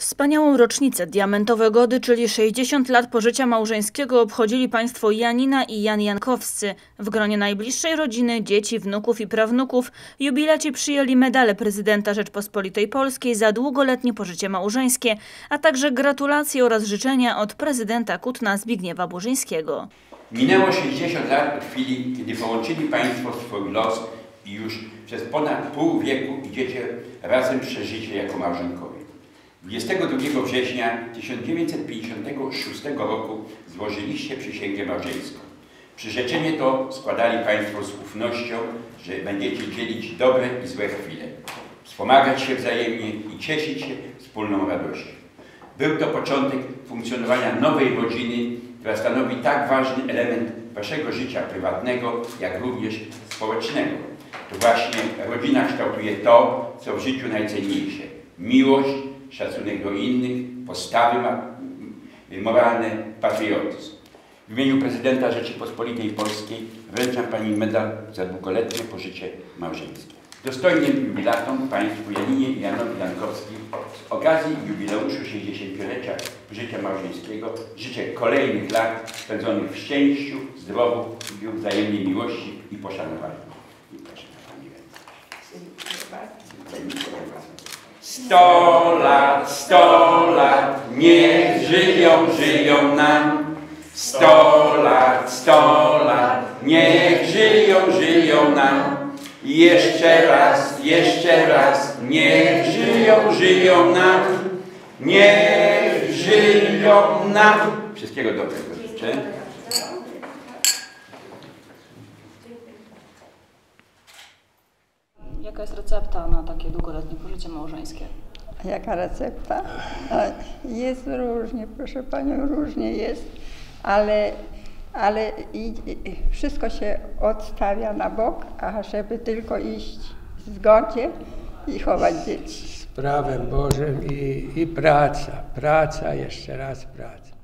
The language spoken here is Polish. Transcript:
Wspaniałą rocznicę diamentowe gody, czyli 60 lat pożycia małżeńskiego obchodzili państwo Janina i Jan Jankowscy. W gronie najbliższej rodziny, dzieci, wnuków i prawnuków jubilaci przyjęli medale prezydenta Rzeczpospolitej Polskiej za długoletnie pożycie małżeńskie, a także gratulacje oraz życzenia od prezydenta Kutna Zbigniewa Burzyńskiego. Minęło 60 lat od chwili, kiedy połączyli Państwo swój los i już przez ponad pół wieku idziecie razem przez życie jako małżonkowie. 22 września 1956 roku złożyliście przysięgę małżeńską. Przyrzeczenie to składali Państwo z ufnością, że będziecie dzielić dobre i złe chwile, wspomagać się wzajemnie i cieszyć się wspólną radością. Był to początek funkcjonowania nowej rodziny, która stanowi tak ważny element Waszego życia prywatnego, jak również społecznego. To właśnie rodzina kształtuje to, co w życiu najcenniejsze. Miłość, szacunek do innych, postawy moralne, patriotyzm. W imieniu prezydenta Rzeczypospolitej Polskiej wręczam Pani medal za długoletnie pożycie małżeńskie. Dostojnym jubilatom Państwu Janinie i Janowi Jankowskim z okazji jubileuszu 60-lecia życia małżeńskiego życzę kolejnych lat spędzonych w szczęściu, zdrowiu i wzajemnej miłości i poszanowaniu. I proszę na Pani ręce. Sto lat, sto lat, niech żyją, żyją nam. Sto lat, sto lat, niech żyją, żyją nam. Jeszcze raz, jeszcze raz, niech żyją, żyją nam. Niech żyją nam. Wszystkiego dobrego życzę. Jaka jest recepta na takie długoletnie pożycie małżeńskie? A Jaka recepta? Jest różnie, proszę Panią, różnie jest, ale, ale i, i, wszystko się odstawia na bok, a żeby tylko iść w zgodzie i chować dzieci. z prawem Bożym i, i praca, praca, jeszcze raz praca.